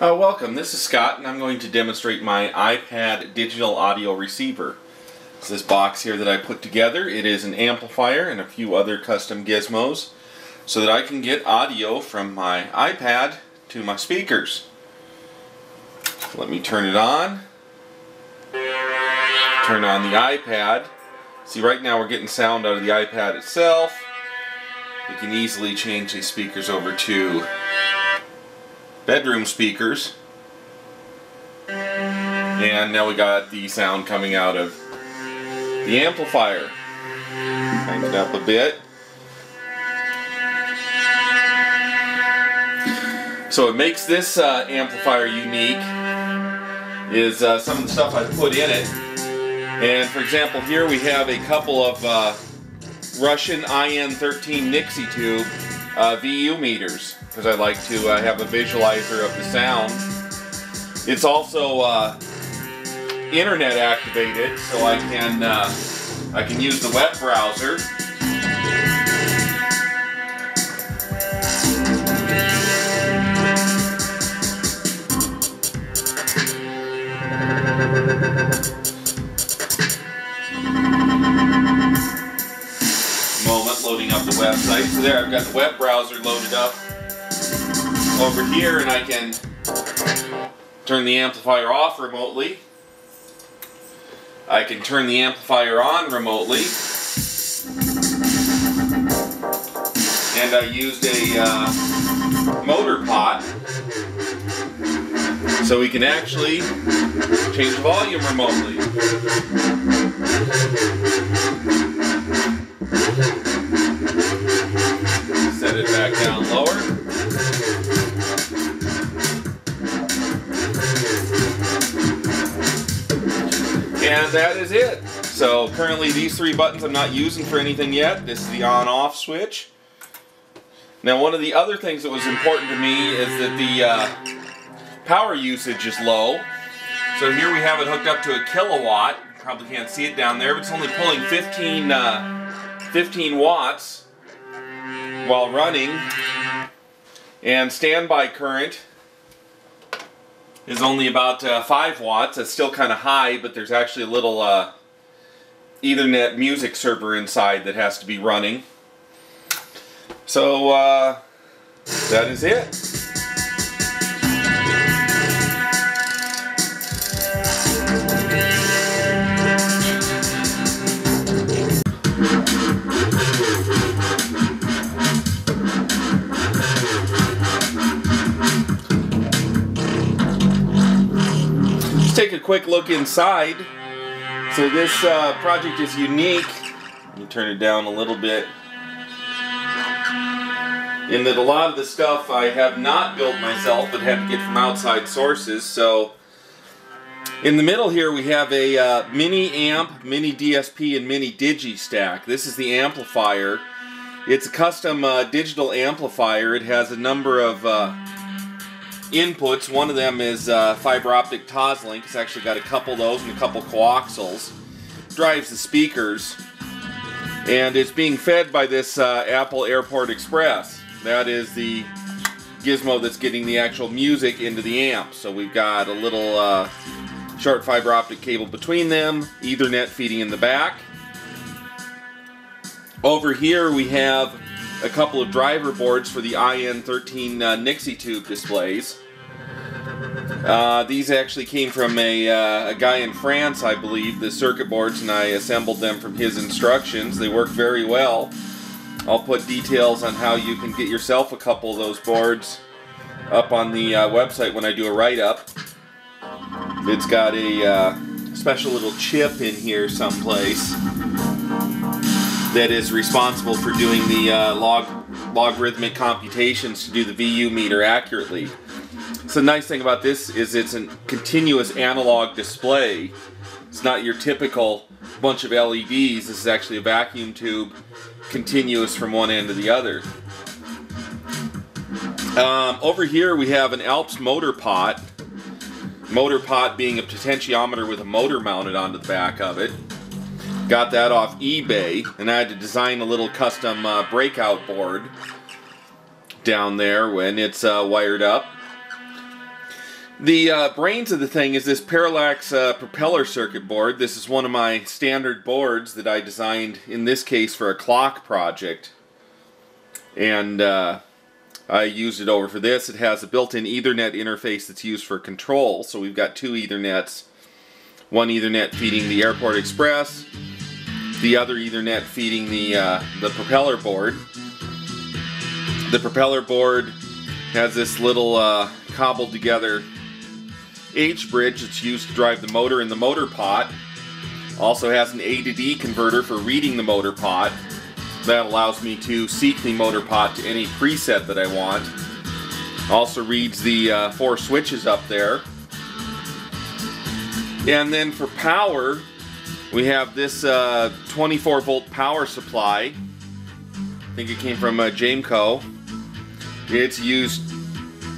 Uh, welcome, this is Scott and I'm going to demonstrate my iPad digital audio receiver. It's this box here that I put together. It is an amplifier and a few other custom gizmos so that I can get audio from my iPad to my speakers. Let me turn it on. Turn on the iPad. See right now we're getting sound out of the iPad itself. We can easily change these speakers over to bedroom speakers. And now we got the sound coming out of the amplifier. Crank it up a bit. So what makes this uh, amplifier unique is uh, some of the stuff I've put in it. And for example, here we have a couple of uh, Russian IN13 Nixie tube uh, VU meters because I like to uh, have a visualizer of the sound. It's also uh, internet activated, so I can uh, I can use the web browser. Loading up the website. So there, I've got the web browser loaded up over here and I can turn the amplifier off remotely. I can turn the amplifier on remotely. And I used a uh, motor pot so we can actually change the volume remotely. Is it. So currently these three buttons I'm not using for anything yet. This is the on-off switch. Now one of the other things that was important to me is that the uh, power usage is low. So here we have it hooked up to a Kill A Watt. Probably can't see it down there, but it's only pulling 15, uh, 15 watts while running. And standby current is only about uh, 5 watts. It's still kind of high, but there's actually a little uh, Ethernet music server inside that has to be running. So uh, that is it. Take a quick look inside. So this uh, project is unique. Let me turn it down a little bit. In that a lot of the stuff I have not built myself but had to get from outside sources. So in the middle here we have a uh, mini amp, mini DSP, and mini digi stack. This is the amplifier. It's a custom uh, digital amplifier. It has a number of uh, inputs. One of them is uh, fiber optic Toslink. It's actually got a couple of those and a couple coaxials. Drives the speakers. And it's being fed by this uh, Apple Airport Express. That is the gizmo that's getting the actual music into the amp. So we've got a little uh, short fiber optic cable between them, Ethernet feeding in the back. Over here we have a couple of driver boards for the IN13 uh, Nixie tube displays. Uh, these actually came from a, uh, a guy in France, I believe, the circuit boards, and I assembled them from his instructions. They work very well. I'll put details on how you can get yourself a couple of those boards up on the uh, website when I do a write-up. It's got a uh, special little chip in here someplace that is responsible for doing the uh, log logarithmic computations to do the VU meter accurately. So the nice thing about this is it's a continuous analog display. It's not your typical bunch of LEDs. This is actually a vacuum tube continuous from one end to the other. Um, over here we have an Alps motor pot. Motor pot being a potentiometer with a motor mounted onto the back of it. Got that off eBay, and I had to design a little custom uh, breakout board down there when it's uh, wired up. The uh, brains of the thing is this Parallax uh, propeller circuit board. This is one of my standard boards that I designed, in this case, for a clock project. And uh, I used it over for this. It has a built-in Ethernet interface that's used for control. So we've got two Ethernets. One Ethernet feeding the Airport Express. The other Ethernet feeding the, uh, the propeller board. The propeller board has this little uh, cobbled together H-bridge that's used to drive the motor in the motor pot. Also has an A to D converter for reading the motor pot. That allows me to seek the motor pot to any preset that I want. Also reads the uh, four switches up there. And then for power, we have this uh, 24 volt power supply. I think it came from uh, Jameco. It's used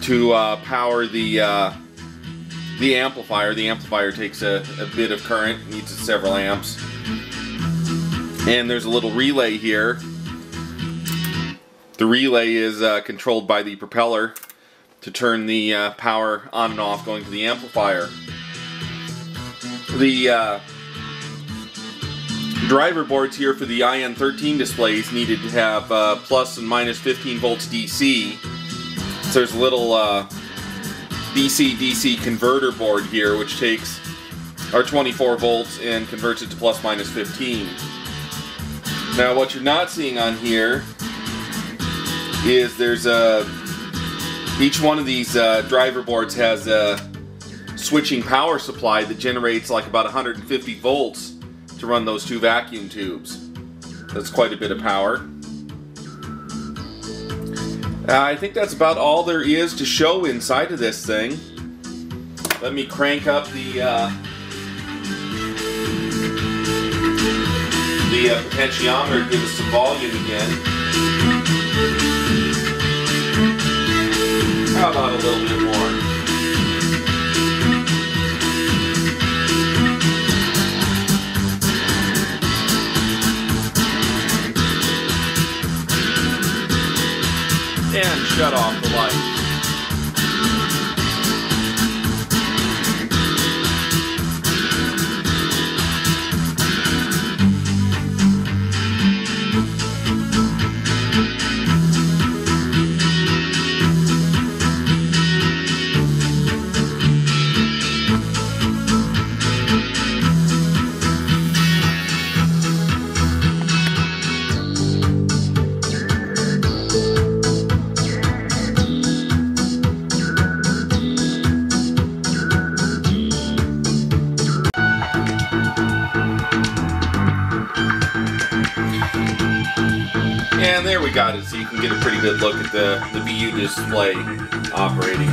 to uh, power the uh, the amplifier. The amplifier takes a, a bit of current, needs several amps. And there's a little relay here. The relay is uh, controlled by the propeller to turn the uh, power on and off going to the amplifier. The driver boards here for the IN13 displays needed to have uh, plus and minus 15 volts DC. So there's a little uh, DC-DC converter board here, which takes our 24 volts and converts it to plus minus 15. Now what you're not seeing on here is there's a each one of these uh, driver boards has a switching power supply that generates like about 150 volts to run those two vacuum tubes. That's quite a bit of power. Uh, I think that's about all there is to show inside of this thing. Let me crank up the uh, the uh, potentiometer, give us some volume again. How about a little bit more? And shut off the light. Got it, so you can get a pretty good look at the, the VU display operating.